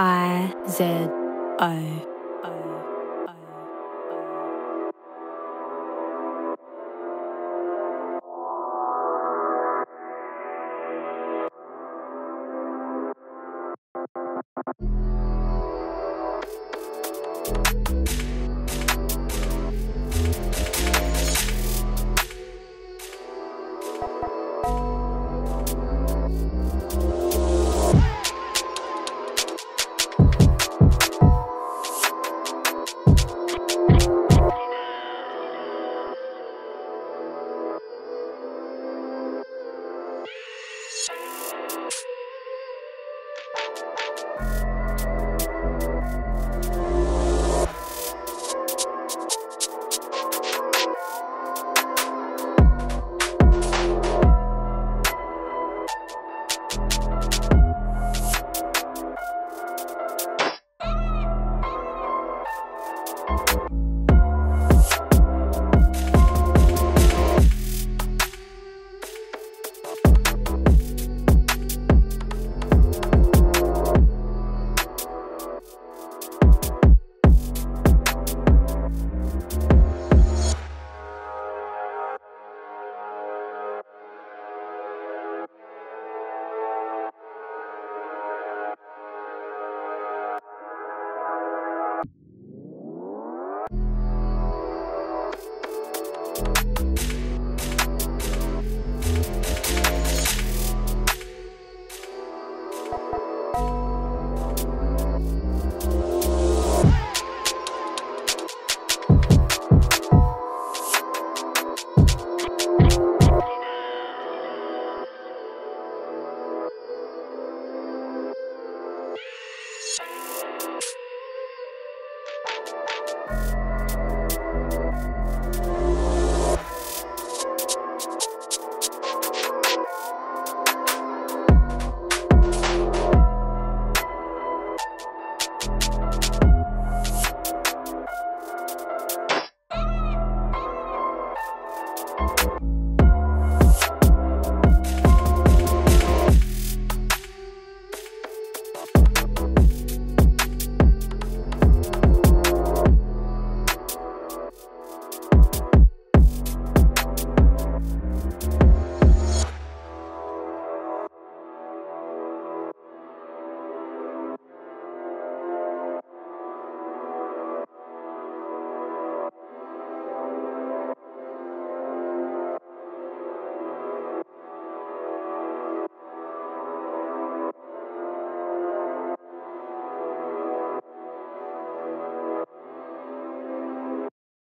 I Z O. You.